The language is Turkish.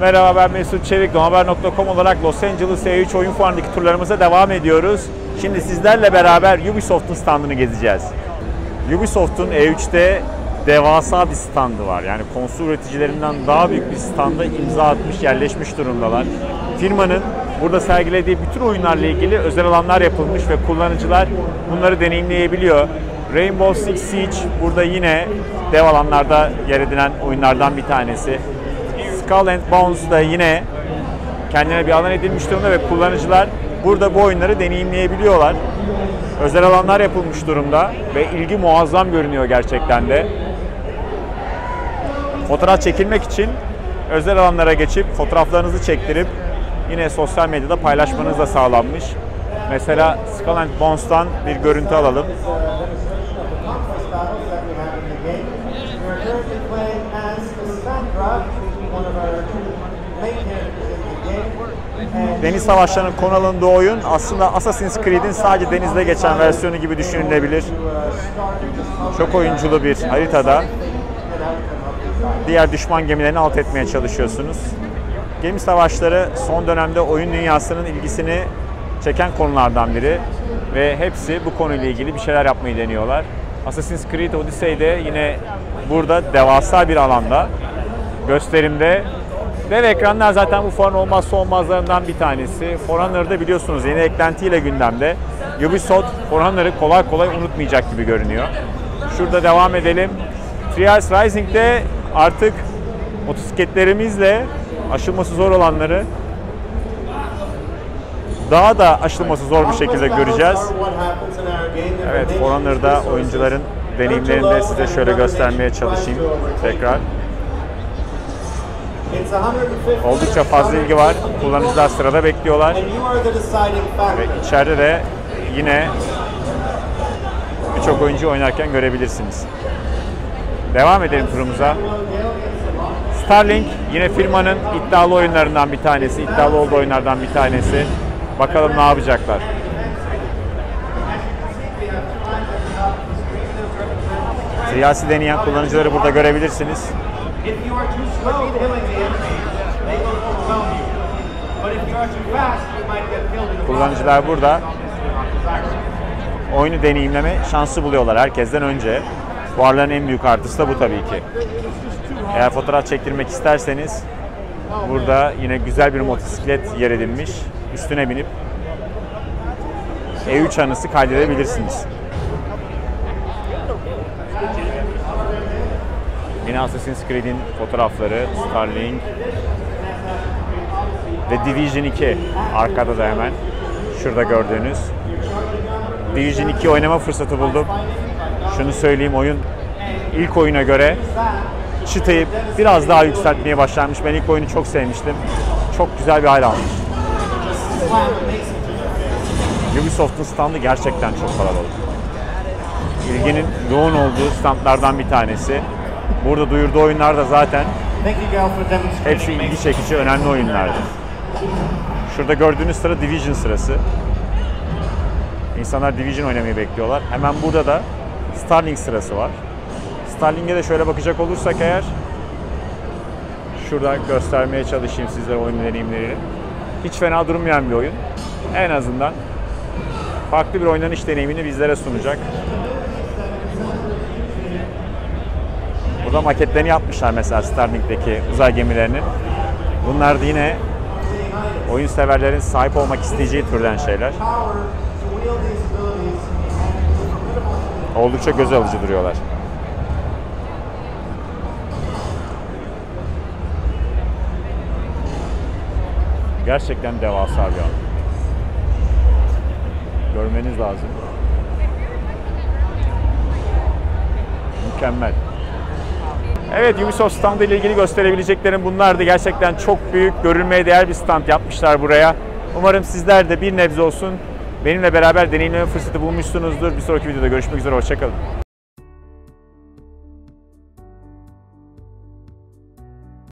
Merhaba ben Mesut Çevik. Donaber.com olarak Los Angeles E3 oyun fuarındaki turlarımıza devam ediyoruz. Şimdi sizlerle beraber Ubisoft'un standını gezeceğiz. Ubisoft'un E3'te devasa bir standı var. Yani konsol üreticilerinden daha büyük bir standa imza atmış, yerleşmiş durumdalar. Firmanın burada sergilediği bütün oyunlarla ilgili özel alanlar yapılmış ve kullanıcılar bunları deneyimleyebiliyor. Rainbow Six Siege burada yine dev alanlarda yer edinen oyunlardan bir tanesi. Skull and Bones da yine kendine bir alan edilmiş durumda ve kullanıcılar burada bu oyunları deneyimleyebiliyorlar. Özel alanlar yapılmış durumda ve ilgi muazzam görünüyor gerçekten de. Fotoğraf çekilmek için özel alanlara geçip fotoğraflarınızı çektirip yine sosyal medyada paylaşmanız da sağlanmış. Mesela Skull Bones'tan bir görüntü alalım. Deniz Savaşları'nın konu alındığı oyun aslında Assassin's Creed'in sadece denizde geçen versiyonu gibi düşünülebilir. Çok oyunculu bir haritada diğer düşman gemilerini alt etmeye çalışıyorsunuz. Gemi savaşları son dönemde oyun dünyasının ilgisini çeken konulardan biri ve hepsi bu konuyla ilgili bir şeyler yapmayı deniyorlar. Assassin's Creed Odyssey'de yine burada devasa bir alanda gösterimde Dev ekranlar zaten bu fuarın olmazsa olmazlarından bir tanesi. For Honor'da biliyorsunuz yeni eklentiyle gündemde. Ubisoft For Honor'ı kolay kolay unutmayacak gibi görünüyor. Şurada devam edelim. Trials Rising'de artık motosikletlerimizle aşılması zor olanları daha da aşılması zor bir şekilde göreceğiz. Evet, For Honor'da oyuncuların deneyimlerini de size şöyle göstermeye çalışayım tekrar. Oldukça fazla ilgi var. Kullanıcılar sırada bekliyorlar. Ve içeride de yine birçok oyuncu oynarken görebilirsiniz. Devam edelim turumuza. Starlink yine firmanın iddialı oyunlarından bir tanesi, iddialı olduğu oyunlardan bir tanesi. Bakalım ne yapacaklar. Siyasi deneyen kullanıcıları burada görebilirsiniz. If you are too slow killing them, they will overwhelm you. But if you are too fast, you might get killed in the Kullanıcılar burada oyunu deneyimleme şansı buluyorlar herkesten önce. Fuarların en büyük artısı da bu tabii ki. Eğer fotoğraf çektirmek isterseniz burada yine güzel bir motosiklet yer edilmiş. Üstüne binip E3 anısı kaydedebilirsiniz. Yine Assassin's Creed'in fotoğrafları, Starlink ve Division 2 arkada da hemen şurada gördüğünüz. Division 2 oynama fırsatı buldum. Şunu söyleyeyim oyun ilk oyuna göre çıtayı biraz daha yükseltmeye başlamış. Ben ilk oyunu çok sevmiştim. Çok güzel bir hal almış. Ubisoft'un standı gerçekten çok kalabalık. İlginin yoğun olduğu standlardan bir tanesi. Burada duyurduğu oyunlar da zaten hepsi ilgi çekici, önemli oyunlardır. Şurada gördüğünüz sıra Division sırası. İnsanlar Division oynamayı bekliyorlar. Hemen burada da Starlink sırası var. Starlink'e de şöyle bakacak olursak eğer şurada göstermeye çalışayım sizlere oyun deneyimlerini. Hiç fena durmayan bir oyun. En azından farklı bir oynanış deneyimini bizlere sunacak. Burada maketlerini yapmışlar mesela Starlink'teki uzay gemilerinin. Bunlar da yine oyun severlerin sahip olmak isteyeceği türden şeyler. Oldukça göz alıcı duruyorlar. Gerçekten devasa bir an. Görmeniz lazım. Mükemmel. Evet Ubisoft standı ile ilgili gösterebileceklerim bunlardı. Gerçekten çok büyük, görülmeye değer bir stand yapmışlar buraya. Umarım sizler de bir nebze olsun benimle beraber deneyimleme fırsatı bulmuşsunuzdur. Bir sonraki videoda görüşmek üzere, hoşçakalın.